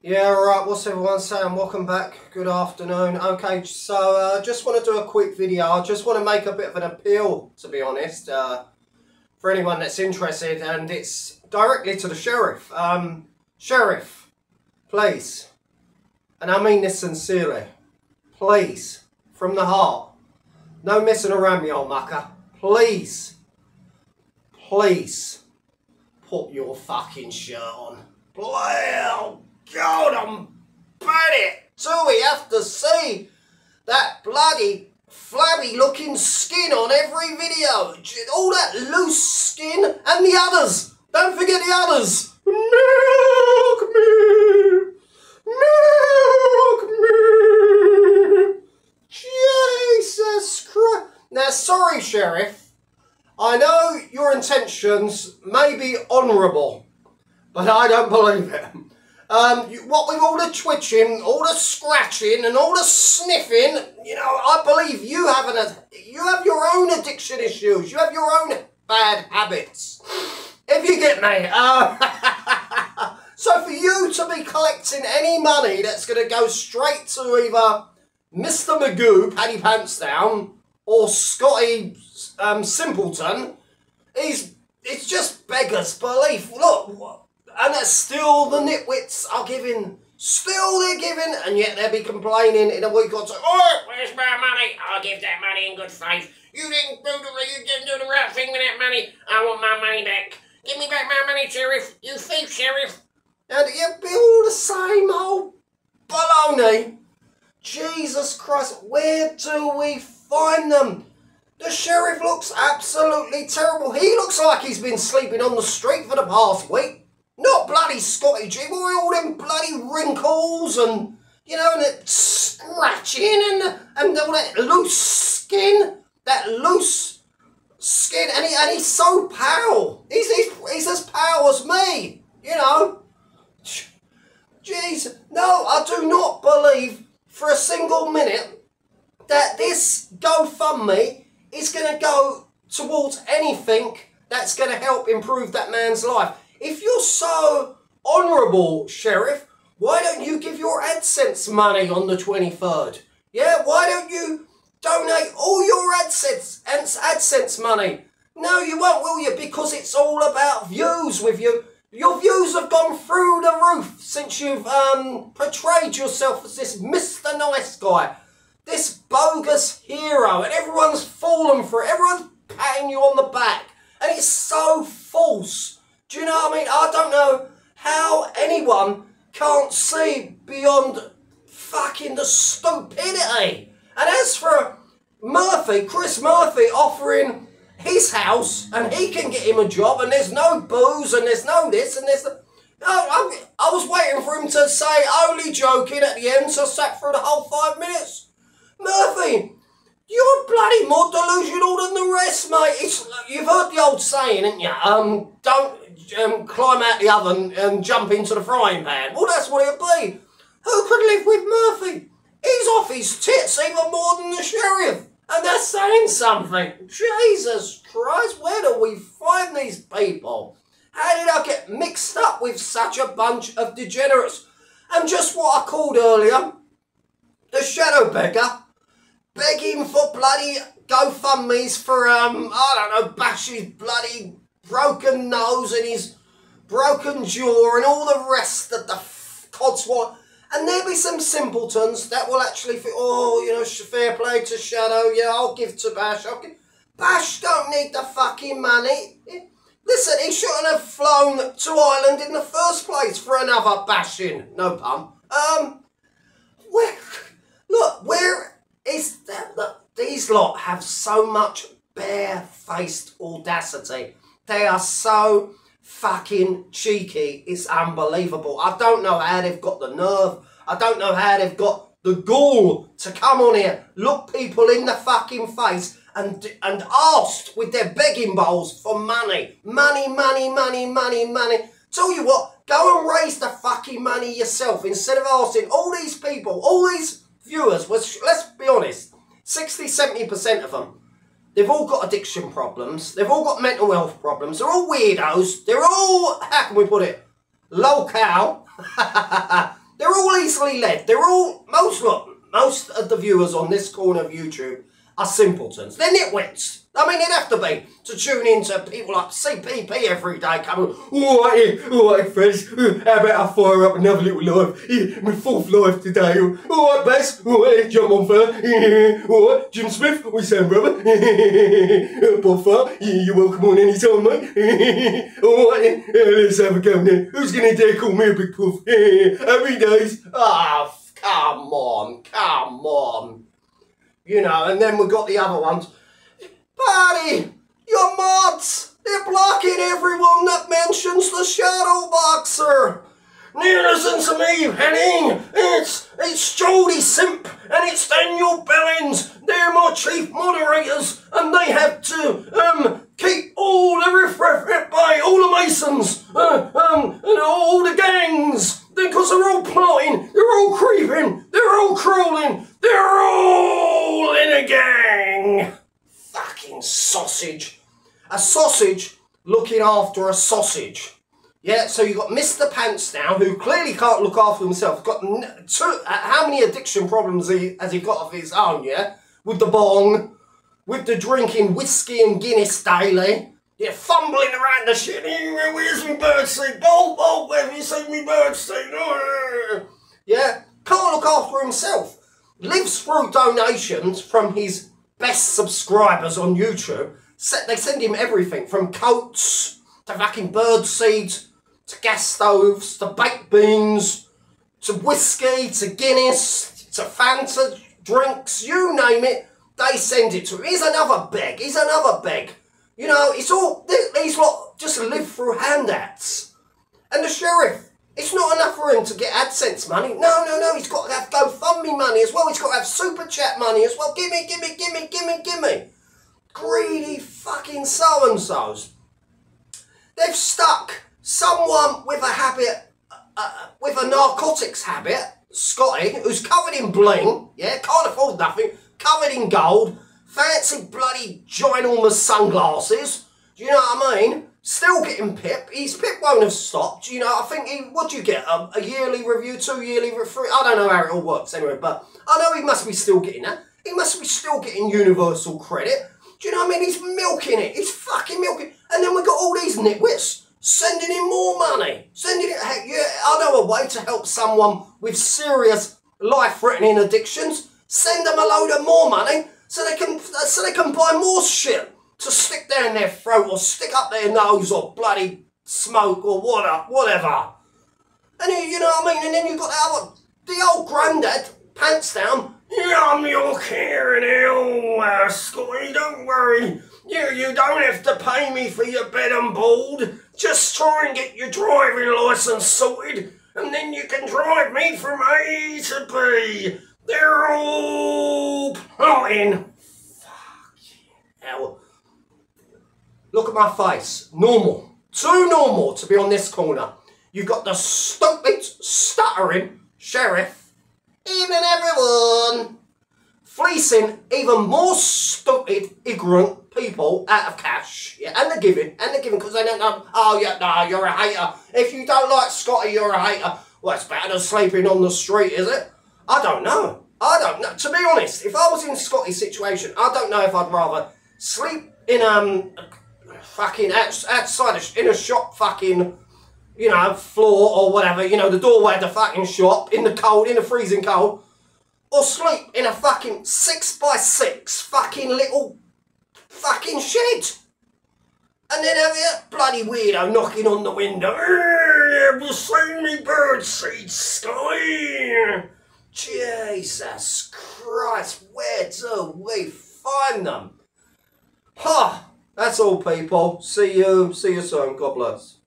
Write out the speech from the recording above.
Yeah, alright, what's everyone saying? Welcome back, good afternoon. Okay, so uh, just want to do a quick video. I just want to make a bit of an appeal, to be honest, uh, for anyone that's interested, and it's directly to the Sheriff. Um, Sheriff, please, and I mean this sincerely, please, from the heart, no messing around me, old mucker, please, please, put your fucking shirt on. Well, God, I'm burning. Do we have to see that bloody flabby looking skin on every video? All that loose skin and the others. Don't forget the others. Milk me. Milk me. Jesus Christ. Now, sorry, Sheriff. I know your intentions may be honourable, but I don't believe it. Um, you, what with all the twitching, all the scratching, and all the sniffing, you know, I believe you have an you have your own addiction issues. You have your own bad habits. If you get me. Uh, so for you to be collecting any money that's going to go straight to either Mr. Magoo, Paddy Pants Down, or Scotty um, Simpleton, is it's just beggars belief. Look, and still the nitwits are giving. Still they're giving, and yet they'll be complaining in a week or two. Oh, Where's my money? I'll give that money in good faith. You didn't do the you didn't do the right thing with that money. I want my money back. Give me back my money, sheriff. You thief, sheriff. and you all the same old baloney. Jesus Christ, where do we find them? The sheriff looks absolutely terrible. He looks like he's been sleeping on the street for the past week. Not bloody Scotty G, boy, all them bloody wrinkles and, you know, and that scratching and, and all that loose skin. That loose skin. And, he, and he's so pale. He's, he's, he's as pale as me, you know. Jeez, no, I do not believe for a single minute that this GoFundMe is going to go towards anything that's going to help improve that man's life. If you're so honourable, Sheriff, why don't you give your AdSense money on the 23rd? Yeah, why don't you donate all your AdSense, AdSense money? No, you won't, will you? Because it's all about views with you. Your views have gone through the roof since you've um, portrayed yourself as this Mr. Nice Guy, this bogus hero, and everyone's fallen for it. Everyone's patting you on the back, and it's so false. Do you know what I mean? I don't know how anyone can't see beyond fucking the stupidity. And as for Murphy, Chris Murphy offering his house and he can get him a job and there's no booze and there's no this and there's the. No, I, I was waiting for him to say only joking at the end, so I sat through the whole five minutes. Murphy, you're bloody more delusional than the rest, mate. It's, you've heard the old saying, haven't you? Um, don't um, climb out the oven and jump into the frying pan. Well, that's what it'd be. Who could live with Murphy? He's off his tits even more than the sheriff. And that's saying something. Jesus Christ, where do we find these people? How did I get mixed up with such a bunch of degenerates? And just what I called earlier, the shadow beggar, begging for bloody GoFundMe's for, um, I don't know, bash his bloody broken nose and his broken jaw and all the rest that the codswallop. And there'll be some simpletons that will actually think, oh, you know, fair play to Shadow, yeah, I'll give to Bash. I'll give. Bash don't need the fucking money. Listen, he shouldn't have flown to Ireland in the first place for another bashing. No pun. Um, where, look, where is that? Look, these lot have so much bare-faced audacity. They are so fucking cheeky. It's unbelievable. I don't know how they've got the nerve. I don't know how they've got the gall to come on here, look people in the fucking face and and asked with their begging bowls for money. Money, money, money, money, money. Tell you what, go and raise the fucking money yourself instead of asking all these people, all these viewers, was let's be honest, 60, 70% of them They've all got addiction problems. They've all got mental health problems. They're all weirdos. They're all, how can we put it, low cow. They're all easily led. They're all most most of the viewers on this corner of YouTube are simpletons. They're nitwits. I mean, it'd have to be to tune in to people like CPP every day coming, all right, all right, friends, how about I fire up another little live, my fourth live today, all right, Bess, all right, jump on fella, all right, Jim Smith, we sound brother, Bob Farr, you're welcome on any time, mate, all right, uh, let's have a go now, who's gonna dare call me a big puff, happy days, ah, come on, come on, you know, and then we've got the other ones, Buddy, your mods, they're blocking everyone that mentions the Shadow Boxer. Neither listen to me, Henning. It's it's Jody Simp and it's Daniel Billings. They're my chief moderators, and they have to um keep all the riffraff at bay, all the masons, uh, um, and all the gangs, because they're all plotting, they're all creeping, they're all crawling, they're all in a gang fucking sausage. A sausage looking after a sausage. Yeah, so you've got Mr. Pants now, who clearly can't look after himself. Got two, uh, how many addiction problems he, has he got of his own, yeah? With the bong, with the drinking whiskey and Guinness daily. Yeah, fumbling around the shit. Where's my birdseed? Oh, oh, where have you seen me birdseed? Oh. Yeah, can't look after himself. Lives through donations from his best subscribers on YouTube. They send him everything from coats to fucking bird seeds to gas stoves to baked beans to whiskey to Guinness to Fanta drinks, you name it, they send it to him. He's another beg. He's another beg. You know, it's all these lot just live through handouts. And the sheriff, it's not enough for him to get AdSense money. No, no, no. He's got to have GoFundMe money as well. He's got to have Super Chat money as well. Gimme, gimme, gimme, gimme, gimme. Greedy fucking so and so's. They've stuck someone with a habit, uh, uh, with a narcotics habit, Scotty, who's covered in bling, yeah, can't afford nothing, covered in gold, fancy bloody ginormous sunglasses. Do you know what I mean? Still getting pip. His pip won't have stopped. You know, I think he, what do you get? A, a yearly review, two yearly review? I don't know how it all works anyway, but I know he must be still getting that. He must be still getting universal credit. Do you know what I mean? He's milking it. He's fucking milking And then we got all these nitwits sending him more money. Sending it, heck, yeah, I know a way to help someone with serious life-threatening addictions. Send them a load of more money so they can so they can buy more shit to stick down their throat or stick up their nose or bloody smoke or water, whatever. And you, you know what I mean? And then you've got the other, the old granddad, pants down. I'm your now, uh, Scotty, don't worry. You, you don't have to pay me for your bed and board. Just try and get your driving licence sorted, and then you can drive me from A to B. They're all plotting. Fuck hell. Look at my face. Normal. Too normal to be on this corner. You've got the stupid, stuttering sheriff. Evening, everyone. Fleecing even more stupid, ignorant people out of cash. Yeah, and they're giving, and they're giving because they don't know. Oh, yeah, no, you're a hater. If you don't like Scotty, you're a hater. Well, it's better than sleeping on the street, is it? I don't know. I don't know. To be honest, if I was in Scotty's situation, I don't know if I'd rather sleep in um fucking outside in a shop fucking you know floor or whatever you know the doorway of the fucking shop in the cold in the freezing cold or sleep in a fucking six by six fucking little fucking shed and then have a bloody weirdo knocking on the window have you seen me bird seed sky Jesus Christ where do we find them huh that's all, people. See you. See you soon. God bless.